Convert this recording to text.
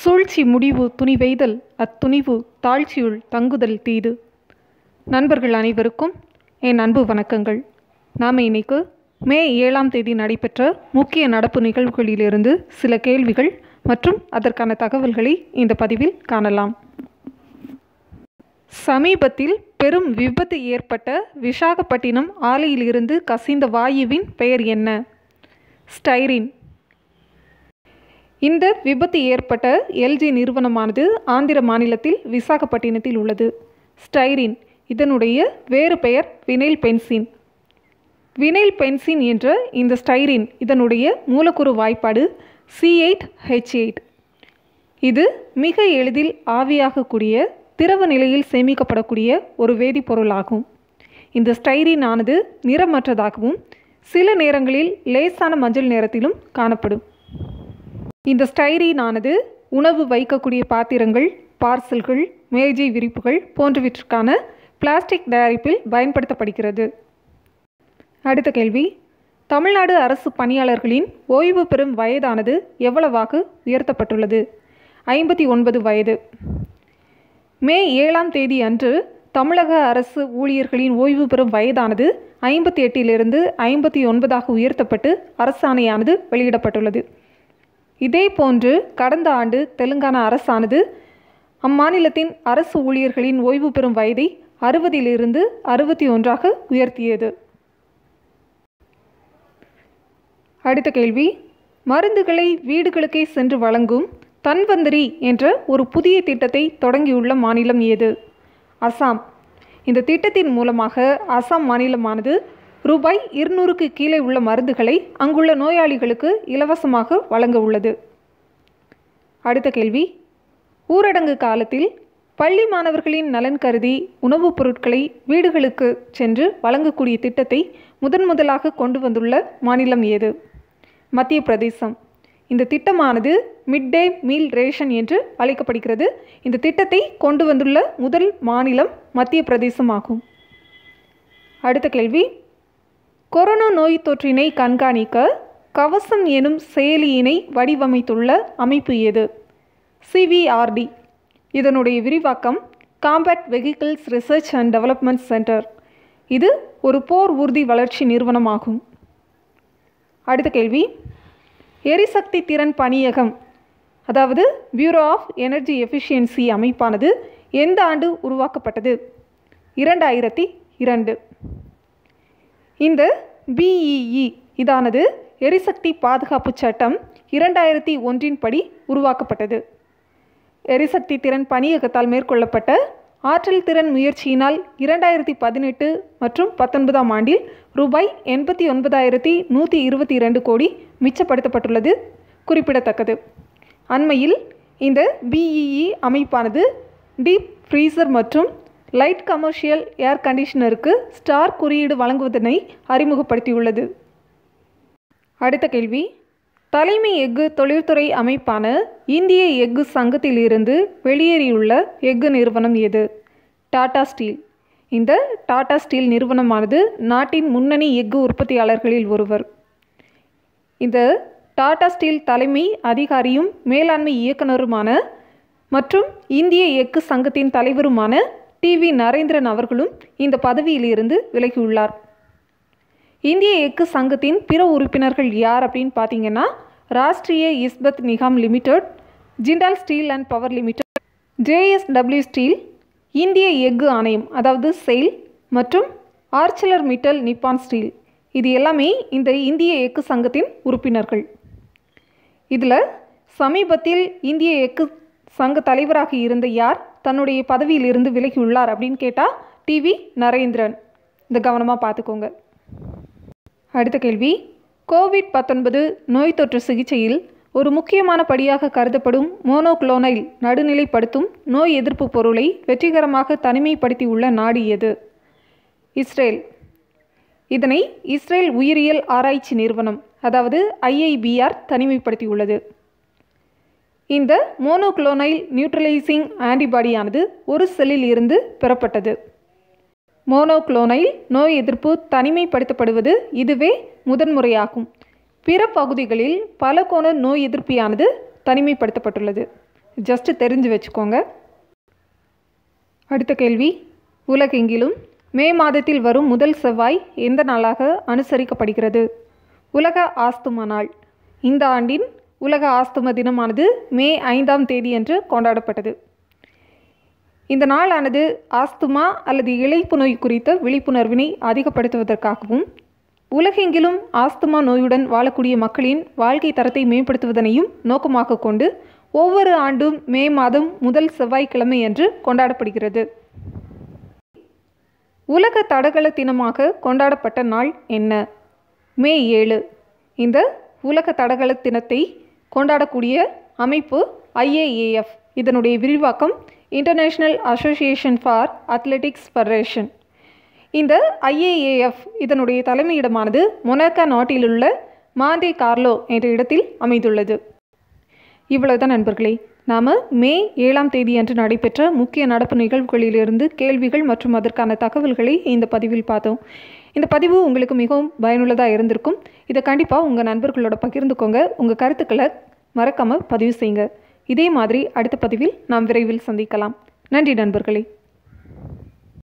சூழ்ச்சி முடிவு துணிவெய்தல் அத்துணிவு தாழ்ச்சியுள் தங்குதல் தீது. நண்பர்கள் அனைவருக்கும் என் அன்பு வணக்கங்கள். நாம் இன்னைக்கு மே ஏழாம் தேதி நடைபெற்ற முக்கிய நடப்பு நிகழ்வுகளிலிருந்து சில கேள்விகள் மற்றும் அதற்கான தகவல்களை இந்த பதிவில் காணலாம். சமீபத்தில் பெரும் விபத்து ஏற்பட்ட விசாகப்பட்டினம் ஆலையிலிருந்து கசிந்த வாயுவின் பெயர் என்ன? ஸ்டைரின் இந்த விபத்து ஏற்பட்ட எல்ஜி நிறுவனமானது ஆந்திர மாநிலத்தில் விசாகப்பட்டினத்தில் உள்ளது. ஸ்டைரின் இதனுடைய வேறு பெயர் வினைல் பென்சின். வினைல் பென்சின் என்ற இந்த ஸ்டைரின் இதனுடைய மூலக்கூறு வாய்ப்பாடு சி எயிட் ஹெச் எயிட் இது மிக எளிதில் ஆவியாகக்கூடிய திரவ நிலையில் சேமிக்கப்படக்கூடிய ஒரு வேதிப்பொருளாகும். இந்த ஸ்டைரின் ஆனது நிறமற்றதாகவும் சில நேரங்களில் லேசான மஞ்சள் நிறத்திலும் காணப்படும். இந்த ஸ்டைரீன் ஆனது உணவு வைக்கக்கூடிய பாத்திரங்கள் பார்சல்கள் மேஜை விரிப்புகள் போன்றவற்றிற்கான பிளாஸ்டிக் தயாரிப்பில் பயன்படுத்தப்படுகிறது. அடுத்த கேள்வி. தமிழ்நாடு அரசு பணியாளர்களின் ஓய்வு பெறும் வயதானது எவ்வளவாக உயர்த்தப்பட்டுள்ளது? ஐம்பத்தி ஒன்பது வயது. மே ஏழாம் தேதி அன்று தமிழக அரசு ஊழியர்களின் ஓய்வு பெறும் வயதானது ஐம்பத்தி எட்டிலிருந்து ஐம்பத்தி ஒன்பதாக உயர்த்தப்பட்டு அரசாணையானது வெளியிடப்பட்டுள்ளது. இதே போன்று கடந்த ஆண்டு தெலுங்கானா அரசானது அம்மாநிலத்தின் அரசு ஊழியர்களின் ஓய்வு பெறும் வயதை அறுபதிலிருந்து அறுபத்தி ஒன்றாக உயர்த்தியது. அடுத்த கேள்வி. மருந்துகளை வீடுகளுக்கே சென்று வழங்கும் தன்வந்தரி என்ற ஒரு புதிய திட்டத்தை தொடங்கியுள்ள மாநிலம் ஏது? அசாம். இந்த திட்டத்தின் மூலமாக அசாம் மாநிலமானது ரூபாய் இருநூறுக்கு கீழே உள்ள மருந்துகளை அங்குள்ள நோயாளிகளுக்கு இலவசமாக வழங்க உள்ளது. அடுத்த கேள்வி. ஊரடங்கு காலத்தில் பள்ளி மாணவர்களின் நலன் கருதி உணவுப் பொருட்களை வீடுகளுக்கு சென்று வழங்கக்கூடிய திட்டத்தை முதன் முதலாக கொண்டு வந்துள்ள மாநிலம் ஏது? மத்திய பிரதேசம். இந்த திட்டமானது மிட் டே மீல் ரேஷன் என்று அழைக்கப்படுகிறது. இந்த திட்டத்தை கொண்டு வந்துள்ள முதல் மாநிலம் மத்திய பிரதேசம் ஆகும். அடுத்த கேள்வி. கொரோனா நோய் தொற்றினை கண்காணிக்க கவசம் எனும் செயலியினை வடிவமைத்துள்ள அமைப்பு எது? சிவிஆர்டி இதனுடைய விரிவாக்கம் combat vehicles research and development centre இது ஒரு போர் ஊர்தி வளர்ச்சி நிறுவனமாகும். அடுத்த கேள்வி. எரிசக்தி திறன் பணியகம் அதாவது பியூரோ ஆஃப் எனர்ஜி எஃபிஷியன்சி அமைப்பானது எந்த ஆண்டு உருவாக்கப்பட்டது? இரண்டாயிரத்தி இரண்டு. இந்த பிஇஇ இதானது எரிசக்தி பாதுகாப்பு சட்டம் இரண்டாயிரத்தி ஒன்றின் படி உருவாக்கப்பட்டது. எரிசக்தி திறன் பணியகத்தால் மேற்கொள்ளப்பட்ட ஆற்றல் திறன் முயற்சியினால் இரண்டாயிரத்தி பதினெட்டு மற்றும் பத்தொன்பதாம் ஆண்டில் ரூபாய் எண்பத்தி ஒன்பதாயிரத்தி நூற்றி இருபத்தி இரண்டு கோடி மிச்சப்படுத்தப்பட்டுள்ளது. குறிப்பிடத்தக்கது. அண்மையில் இந்த பிஇஇ அமைப்பானது டீப் ஃப்ரீசர் மற்றும் லைட் கமர்ஷியல் ஏர் கண்டிஷனருக்கு ஸ்டார் குறியீடு வழங்குவதனை அறிமுகப்படுத்தியுள்ளது. அடுத்த கேள்வி. தலைமை எஃகு தொழில்துறை அமைப்பான இந்திய எஃகு சங்கத்திலிருந்து வெளியேறியுள்ள எஃகு நிறுவனம் எது? டாடா ஸ்டீல். இந்த டாடா ஸ்டீல் நிறுவனமானது நாட்டின் முன்னணி எஃகு உற்பத்தியாளர்களில் ஒருவர். இந்த டாடா ஸ்டீல் தலைமை அதிகாரியும் மேலாண்மை இயக்குனருமான மற்றும் இந்திய எஃகு சங்கத்தின் தலைவருமான டி வி நரேந்திரன் அவர்களும் இந்த பதவியிலிருந்து விலகியுள்ளார். இந்திய எஃகு சங்கத்தின் பிற உறுப்பினர்கள் யார் அப்படின்னு பார்த்தீங்கன்னா Rashtriya Ispat Nigam limited Jindal steel and power limited JSW steel இந்திய எஃகு ஆணையம் அதாவது செயில் மற்றும் ஆர்ச்சலர் மிட்டல் நிப்பான் ஸ்டீல். இது எல்லாமே இந்த இந்திய எஃகு சங்கத்தின் உறுப்பினர்கள். இதில் சமீபத்தில் இந்திய எஃகு சங்க தலைவராக இருந்த யார்? தன்னுடைய பதவியிலிருந்து விலகியுள்ளார் அப்படின்னு கேட்டால் டிவி நரேந்திரன். இந்த கவனமாக பார்த்துக்கோங்க. அடுத்த கேள்வி. கோவிட் பத்தொன்பது நோய் தொற்று சிகிச்சையில் ஒரு முக்கியமான படியாக கருதப்படும் மோனோக்ளோனைல் நடுநிலைப்படுத்தும் நோய் எதிர்ப்பு பொருளை வெற்றிகரமாக தனிமைப்படுத்தியுள்ள நாடு எது? இஸ்ரேல். இதனை இஸ்ரேல் உயிரியல் ஆராய்ச்சி நிறுவனம் அதாவது ஐஐபிஆர் தனிமைப்படுத்தியுள்ளது. இந்த மோனோக்ளோனைல் நியூட்ரலைசிங் ஆன்டிபாடியானது ஒரு செல்லில் இருந்து பெறப்பட்டது. மோனோக்ளோனைல் நோய் எதிர்ப்பு தனிமைப்படுத்தப்படுவது இதுவே முதன்முறையாகும். பிற பகுதிகளில் பல கோண நோய் எதிர்ப்பியானது தனிமைப்படுத்தப்பட்டுள்ளது. ஜஸ்ட்டு தெரிஞ்சு வச்சுக்கோங்க. அடுத்த கேள்வி. உலகெங்கிலும் மே மாதத்தில் வரும் முதல் செவ்வாய் எந்த நாளாக அனுசரிக்கப்படுகிறது? உலக ஆஸ்துமா நாள். இந்த ஆண்டின் உலக ஆஸ்துமா தினமானது மே ஐந்தாம் தேதியன்று கொண்டாடப்பட்டது. இந்த நாளானது ஆஸ்துமா அல்லது இழைப்பு நோய் குறித்த விழிப்புணர்வினை அதிகப்படுத்துவதற்காகவும் உலகெங்கிலும் ஆஸ்துமா நோயுடன் வாழக்கூடிய மக்களின் வாழ்க்கை தரத்தை மேம்படுத்துவதனையும் நோக்கமாக கொண்டு ஒவ்வொரு ஆண்டும் மே மாதம் முதல் செவ்வாய்க்கிழமை அன்று கொண்டாடப்படுகிறது. உலக தடகள தினமாக கொண்டாடப்பட்ட நாள் என்ன? மே ஏழு. இந்த உலக தடகள தினத்தை கொண்டாடக்கூடிய அமைப்பு ஐஏஏஎஃப் இதனுடைய விரிவாக்கம் international association for athletics federation இந்த ஐஏஏஎஃப் இதனுடைய தலைமையிடமானது மொனாக்கா நாட்டிலுள்ள மாண்டே கார்லோ என்ற இடத்தில் அமைந்துள்ளது. இவ்வளவுதான் நண்பர்களே. நாம் மே ஏழாம் தேதி அன்று நடைபெற்ற முக்கிய நடப்பு நிகழ்வுகளிலிருந்து கேள்விகள் மற்றும் அதற்கான தகவல்களை இந்த பதிவில் பார்த்தோம். இந்த பதிவு உங்களுக்கு மிகவும் பயனுள்ளதாக இருந்திருக்கும். இதை கண்டிப்பாக உங்கள் நண்பர்களோட பகிர்ந்துக்கோங்க. உங்கள் கருத்துக்களை மறக்காமல் பதிவு செய்யுங்க. இதே மாதிரி அடுத்த பதிவில் நாம் விரைவில் சந்திக்கலாம். நன்றி நண்பர்களே.